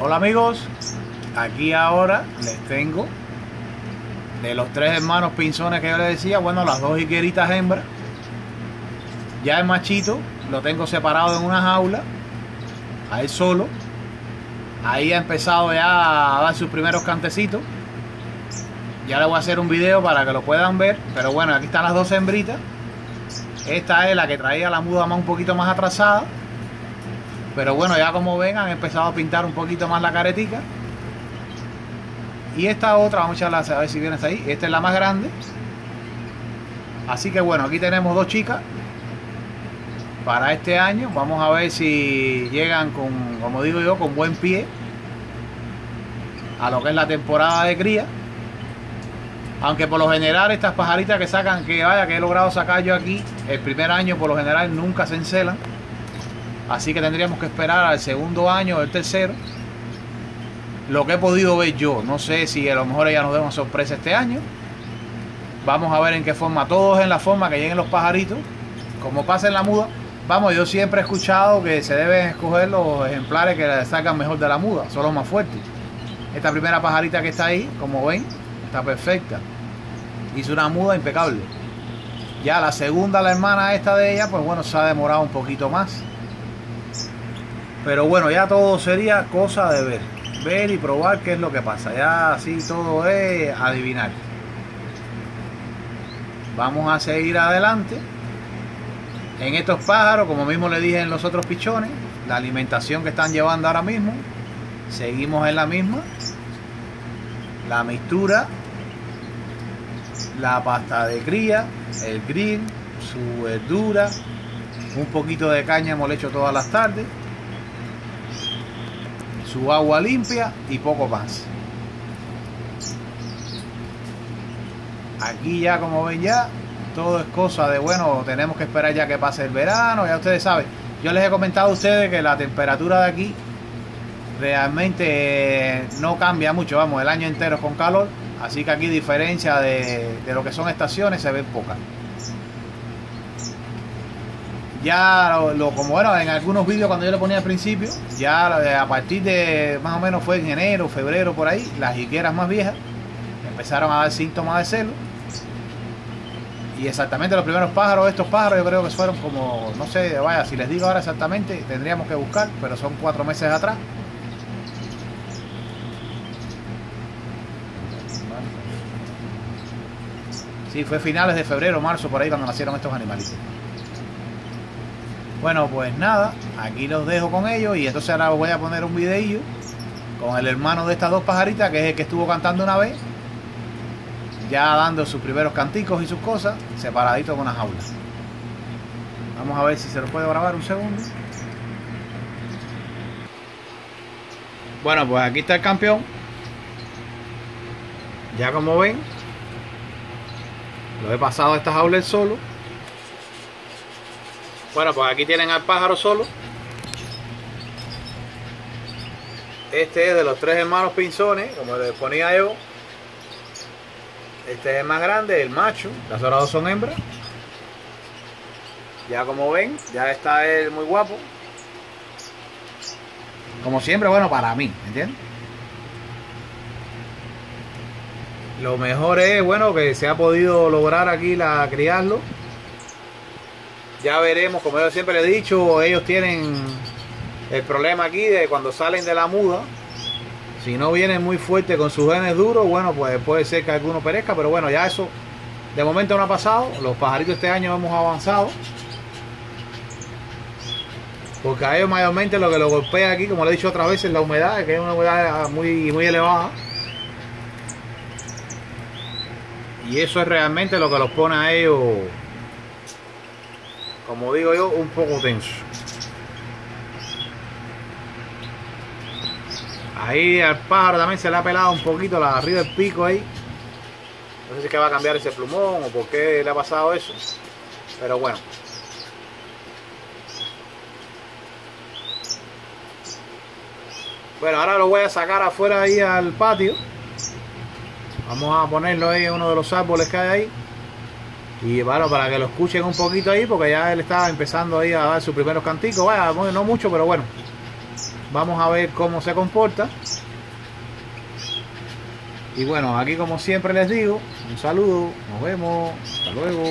Hola amigos, aquí ahora les tengo de los tres hermanos pinzones que yo les decía, bueno, las dos higueritas hembras. Ya el machito lo tengo separado en una jaula, a él solo. Ahí ha empezado ya a dar sus primeros cantecitos. Ya le voy a hacer un video para que lo puedan ver, pero bueno, aquí están las dos hembritas. Esta es la que traía la muda más un poquito más atrasada. Pero bueno, ya como ven, han empezado a pintar un poquito más la caretica. Y esta otra, vamos a echarla a ver si viene hasta ahí. Esta es la más grande. Así que bueno, aquí tenemos dos chicas para este año. Vamos a ver si llegan con, como digo yo, con buen pie a lo que es la temporada de cría. Aunque por lo general estas pajaritas que sacan, que vaya, que he logrado sacar yo aquí, el primer año por lo general nunca se encelan. Así que tendríamos que esperar al segundo año o el tercero. Lo que he podido ver yo, no sé si a lo mejor ella nos dé una sorpresa este año. Vamos a ver en qué forma, todos en la forma que lleguen los pajaritos, como pasa en la muda. Vamos, yo siempre he escuchado que se deben escoger los ejemplares que sacan mejor de la muda, son los más fuertes. Esta primera pajarita que está ahí, como ven, está perfecta. Hizo una muda impecable. Ya la segunda, la hermana esta de ella, pues bueno, se ha demorado un poquito más. Pero bueno, ya todo sería cosa de ver. Ver y probar qué es lo que pasa. Ya así todo es adivinar. Vamos a seguir adelante. En estos pájaros, como mismo le dije en los otros pichones, la alimentación que están llevando ahora mismo, seguimos en la misma. La mixtura, la pasta de cría, el grill, su verdura, un poquito de caña hemos hecho todas las tardes su agua limpia y poco más. Aquí ya como ven ya, todo es cosa de bueno, tenemos que esperar ya que pase el verano, ya ustedes saben. Yo les he comentado a ustedes que la temperatura de aquí realmente no cambia mucho, vamos, el año entero con calor, así que aquí diferencia de, de lo que son estaciones se ven pocas ya lo, como bueno en algunos vídeos cuando yo le ponía al principio ya a partir de más o menos fue en enero febrero por ahí las higueras más viejas empezaron a dar síntomas de celo y exactamente los primeros pájaros estos pájaros yo creo que fueron como no sé vaya si les digo ahora exactamente tendríamos que buscar pero son cuatro meses atrás Sí, fue finales de febrero, marzo, por ahí cuando nacieron estos animalitos. Bueno, pues nada, aquí los dejo con ellos y entonces ahora voy a poner un videillo con el hermano de estas dos pajaritas, que es el que estuvo cantando una vez, ya dando sus primeros canticos y sus cosas, separadito con una jaula. Vamos a ver si se lo puedo grabar un segundo. Bueno, pues aquí está el campeón. Ya como ven, lo he pasado a esta jaula el solo. Bueno, pues aquí tienen al pájaro solo. Este es de los tres hermanos pinzones, como les ponía yo. Este es el más grande, el macho. Las otras dos son hembras. Ya como ven, ya está él muy guapo. Como siempre, bueno, para mí, ¿entiendes? Lo mejor es, bueno, que se ha podido lograr aquí la criarlo ya veremos, como yo siempre he dicho, ellos tienen el problema aquí de cuando salen de la muda. Si no vienen muy fuerte con sus genes duros, bueno, pues puede ser que alguno perezca, pero bueno, ya eso de momento no ha pasado. Los pajaritos este año hemos avanzado. Porque a ellos mayormente lo que lo golpea aquí, como le he dicho otra vez, es la humedad, que es una humedad muy, muy elevada. Y eso es realmente lo que los pone a ellos como digo yo, un poco tenso. Ahí al pájaro también se le ha pelado un poquito la arriba del pico ahí. No sé si es que va a cambiar ese plumón o por qué le ha pasado eso. Pero bueno. Bueno, ahora lo voy a sacar afuera ahí al patio. Vamos a ponerlo ahí en uno de los árboles que hay ahí. Y bueno para que lo escuchen un poquito ahí, porque ya él está empezando ahí a dar sus primeros canticos. Vaya, bueno, no mucho, pero bueno. Vamos a ver cómo se comporta. Y bueno, aquí como siempre les digo, un saludo, nos vemos, hasta luego.